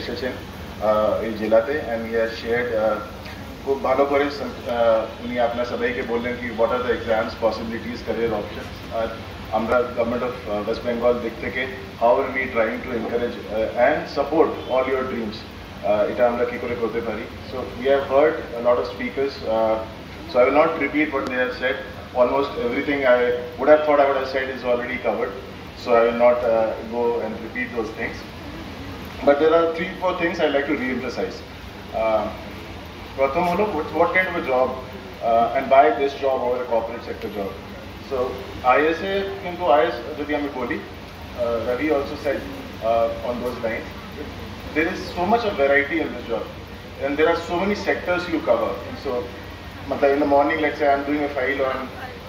এসেছেন আহ, এই জেলাতে অ্যান্ড হি হ্যাজ শেয়ার্ড খুব ভালো করে সম- আহ, উনি আপনার সবাইকে বললেন কি what are the exams possibilities career options আর আমরা গভর্নমেন্ট অফ ওয়েস্ট বেঙ্গল দিক থেকে how are we trying to encourage and support all your dreams এটা আমরা কি করে করতে পারি so we have heard lot of speakers So I will not repeat what they have said. Almost everything I would have thought I would have said is already covered. So I will not uh, go and repeat those things. But there are three, four things I'd like to re-emphasize. Uh, প্রথম হলো what, what kind of a job uh, and why this job over a corporate sector job. So ISA কিন্তু IS যদি আমি বলি uh, Ravi also said uh, on those lines there is so much of variety in this job and there are so many sectors you cover. So matlab in the morning let's say I'm doing a file on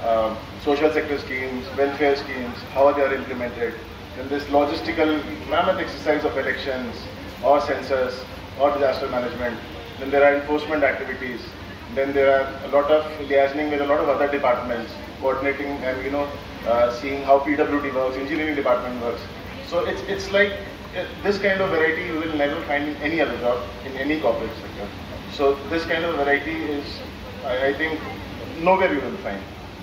uh, social sector schemes, welfare schemes, how they are implemented. then this logistical mammoth exercise of elections or census or disaster management. Then there are enforcement activities. Then there are a lot of liaising with a lot of other departments, coordinating and you know uh, seeing how PWD works, engineering department works. So it's it's like uh, this kind of variety you will never find in any other job in any corporate sector. So this kind of variety is, I, I think, nowhere you will find.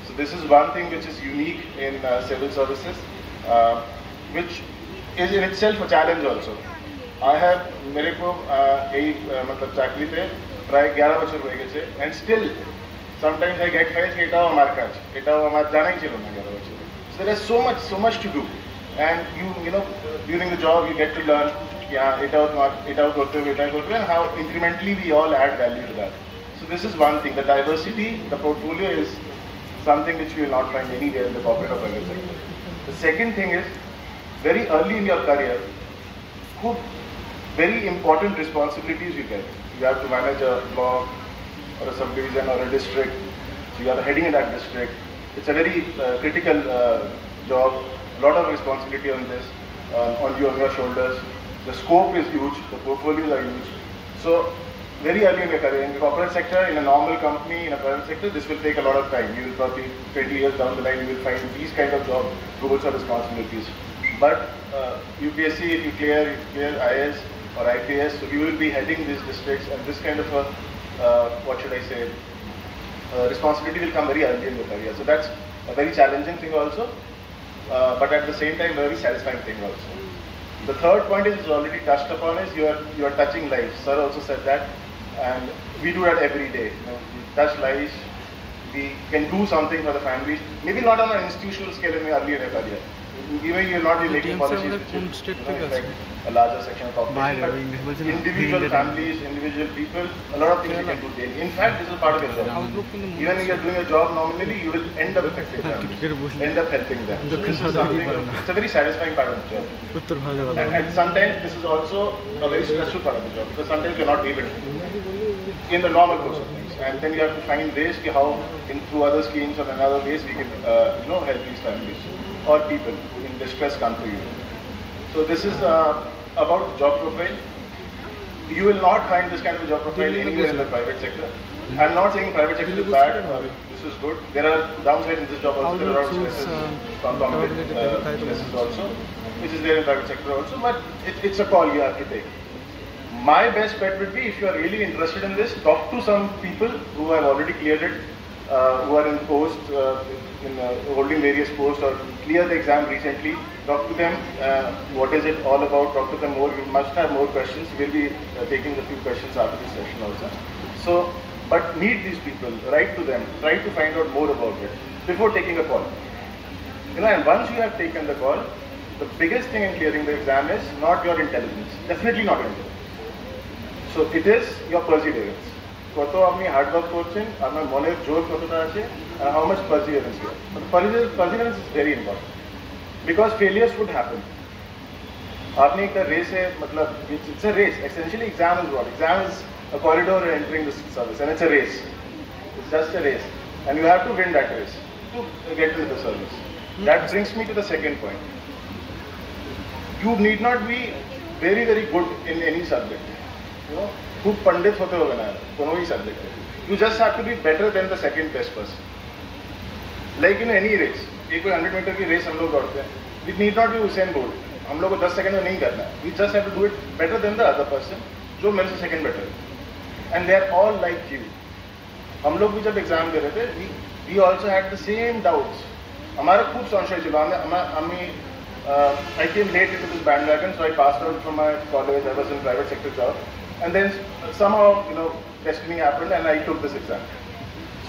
So this is one thing which is unique in uh, civil services, uh, which is in itself a challenge also. I have मेरे को uh, यही uh, मतलब চাকরিতে প্রায় 11 বছর হয়ে গেছে and still sometimes I get files এটাও আমার কাজ এটাও আমার জানাই ছিল না 11 বছর so there is so much so much to do and you you know during the job you get to learn yeah এটাও তোমার এটাও করতে হবে এটাও করতে হবে and how incrementally we all add value to that so this is one thing the diversity the portfolio is something which you will not find anywhere in the corporate or private sector the second thing is very early in your career who very important responsibilities you get. You have to manage a block or a subdivision or a district. So you are heading in that district. It's a very uh, critical uh, job. A lot of responsibility on this, uh, on you on your shoulders. The scope is huge. The portfolios are huge. So very early in your career, in the corporate sector, in a normal company, in a private sector, this will take a lot of time. You will probably 20 years down the line, you will find these kind of job roles or responsibilities. But uh, UPSC, if you clear, if you clear IS or IPS, so you will be heading these districts and this kind of a, uh, what should I say, uh, responsibility will come very early in your career. So that's a very challenging thing also, uh, but at the same time, very satisfying thing also. The third point is already touched upon is you are you are touching lives. Sir also said that, and we do that every day. You know, we touch lives. We can do something for the families. Maybe not on an institutional scale in the earlier career even you're not making policies which will affect a larger section of population. But individual families, individual people, a lot of things you can do there. In fact, this is part of your job. Even if you're doing a job nominally, you will end up affecting them, end up helping them. So this is something, it's a very satisfying part of the job. And, and sometimes this is also a very stressful part of the job because sometimes you're not able to in the normal course of things. And then you have to find ways how, in, through other schemes or in other ways, we can uh, you know help these families or people in distress come to you. So this is uh, about job profile. You will not find this kind of job profile anywhere in the private sector. I'm not saying private sector is bad. This is good. There are downsides in this job also. There are stresses, uh, concomitant uh, stresses also, which is there in private sector also. But it, it's a call you have to take. My best bet would be if you are really interested in this, talk to some people who have already cleared it, uh, who are in post, uh, in, uh, holding various posts or clear the exam recently, talk to them, uh, what is it all about, talk to them more, you must have more questions, we'll be uh, taking a few questions after this session also. So, but meet these people, write to them, try to find out more about it before taking a call. You know, and once you have taken the call, the biggest thing in clearing the exam is not your intelligence, definitely not your intelligence. So it is your perseverance. কত আপনি hard work করছেন আপনার মনের জোর কতটা আছে how much perseverance you perseverance is very important because failures would happen आपने एक रेस है मतलब it's a race essentially exam is what exam is a corridor entering the service and it's a race it's just a race and you have to win that race to get to the service that brings me to the second point you need not be very very good in any subject खूब पंडित होते हो ना कोणोही subject you just have to be better than the second best person like in any race एक कोई hundred metre की race हम लोग दौड़ते हैं। We need not be Usain Bolt हम लोग को दस सेकंड में नहीं करना we just have to do it better than the other person जो मेरे से सेकंड बेटर है। And they are all like you हम लोग भी जब एग्ज़ाम दे रहे थे we also had the same doubts हमारा खूब संशय चला। हमें हमें I came let it this bandwagon so I pass out from my college I was in private sector job and then somehow, you know, destiny happened, and I took this exam.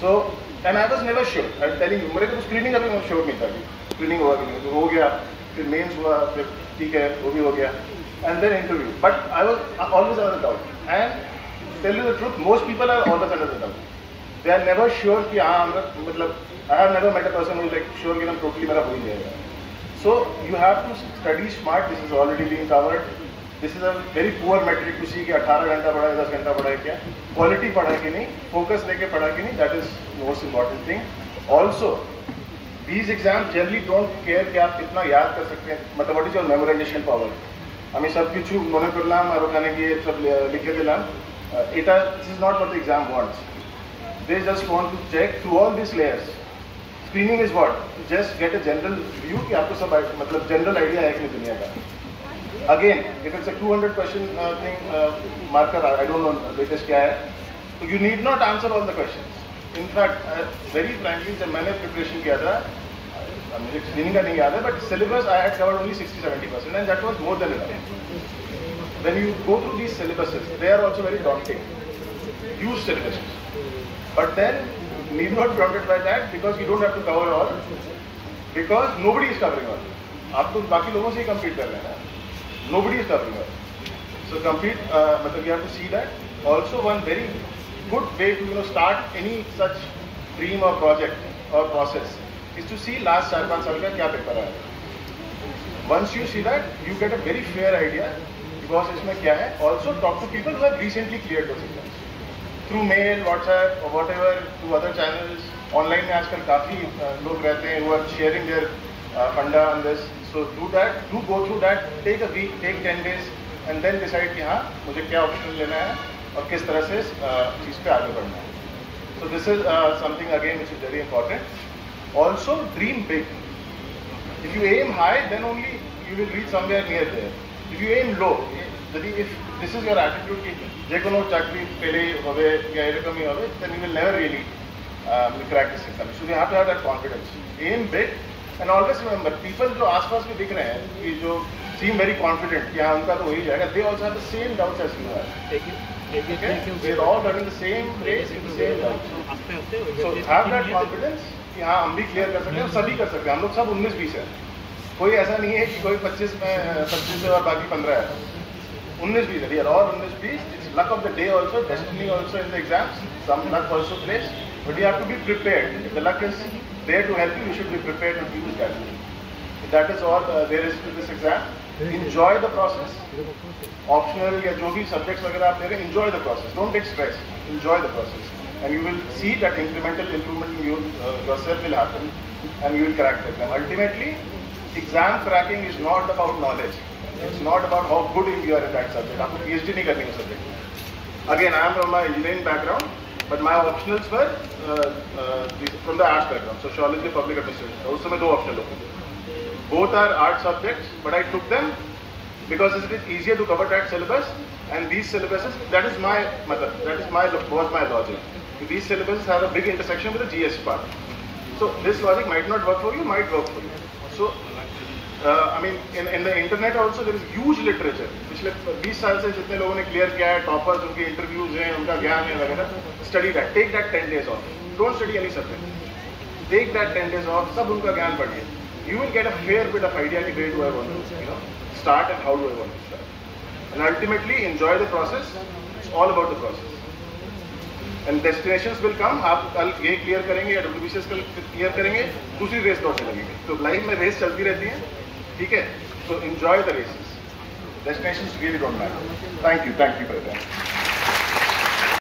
So, and I was never sure. I'm telling you, मेरे को screening अभी मैं sure नहीं था कि screening हुआ कि नहीं हो गया, फिर mains हुआ, फिर ठीक है, वो भी हो गया, and then interview. But I was always under doubt. And tell you the truth, most people are always under the doubt. They are never sure कि हाँ हम मतलब I have never met a person who is like sure कि हम totally मेरा हो ही जाएगा. So you have to study smart. This is already being covered. this is a very poor metric उसी कि 18 घंटा पढ़ा है, दस घंटा पढ़ा है क्या? क्वालिटी पढ़ा कि नहीं? फोकस लेके पढ़ा कि नहीं? That is most important thing also these exam generally don't care कि आप कितना याद कर सकते हैं। मतलब what is your memorization power हमें सब कुछ मन कर लाम और कहने की सब लिखे दिला it this is not what the exam wants they just want to check through all this layers screening is what just get a general view कि आपको सब मतलब जनरल आइडिया है कि दुनिया का। Again it is a 200 question thing marker I don't know latest क्या है तो you need not answer all the question in fact very frankly जब मैंने प्रिपरेशन किया था मुझे स्क्रीनिंग का नहीं याद है but syllabus I had covered only 60 70 percent and that was more than enough when you go through these syllabuses they are also very daunting use syllabus but then need not dotted by that because you don't have to cover all because nobody is covering all आप तो बाकी लोगों से ही complete कर रहे हैं nobody is covering all. So compete uh, मतलब you have to see that. Also one very good way to you know start any such dream or project or process is to see last चार पाँच साल का क्या paper Once you see that, you get a very fair idea because इसमें क्या है. Also talk to people who have recently cleared those exams. through mail, WhatsApp, or whatever, through other channels. Online में आजकल काफ़ी लोग रहते हैं who are sharing their uh, funda on this. So do that, do go through that, take a week, take 10 days, and then decide कि हाँ मुझे क्या option लेना है और किस तरह से चीज़ पे आगे बढ़ना है. So this is uh, something again which is very important. Also dream big. If you aim high, then only you will reach somewhere near there. If you aim low, যদি if this is your attitude कि যে কোনো চাকরি পেলেই হবে या এরকমই হবে then you will never really um, crack this exam. So you have to have that confidence. Aim big and always remember people जो आसपास भी दिख रहे हैं कि जो सीम वेरी कॉन्फिडेंट कि हाँ उनका तो वही जाएगा they also have the same doubts as you have we are all running the same race in the same so have that confidence कि हाँ हम भी क्लियर कर सकते हैं सभी कर सकते हैं। हम लोग सब उन्नीस बीस है। कोई ऐसा नहीं है कि कोई पच्चीस में पच्चीस है और बाकी पंद्रह है। उन्नीस बीस है। We are all it's luck of the day also destiny also in the exams some luck also place but you have to be prepared if the luck is there to help you you should be prepared to use that that is all there is to this exam enjoy the process optional या जो भी subjects वगैरह आप ले रहे हैं enjoy the process don't get stressed enjoy the process and you will see that incremental improvement in you uh, yourself will happen and you will crack the exam ultimately exam cracking is not about knowledge it's not about how good you are in that subject आपको PhD नहीं करनी है subject में again I am from my engineering background but my optionals were uh, uh, from the arts background sociology public administration उस समय दो optional होते थे both are art subjects, but I took them because it is easier to cover that syllabus. And these syllabuses, that is my method, that is my was my logic. These syllabuses have a big intersection with the GS part. So this logic might not work for you, might work for you. So uh, I mean, in, in the internet also there is huge literature. पिछले 20 साल से जितने लोगों ने clear किया है toppers उनके interviews हैं उनका ज्ञान है वगैरह study that take that 10 days off don't study any subject take that 10 days off सब उनका ज्ञान पढ़िए you will get a fair bit of idea कि do I want to you know start and how do I want to start. And ultimately enjoy the process. It's all about the process. And destinations will come. आप कल ये clear करेंगे या W कल clear करेंगे दूसरी race दौड़ने लगेगी तो लाइफ में रेस चलती रहती है ठीक है तो enjoy the races. Destinations really don't matter. Thank you. Thank you for your time.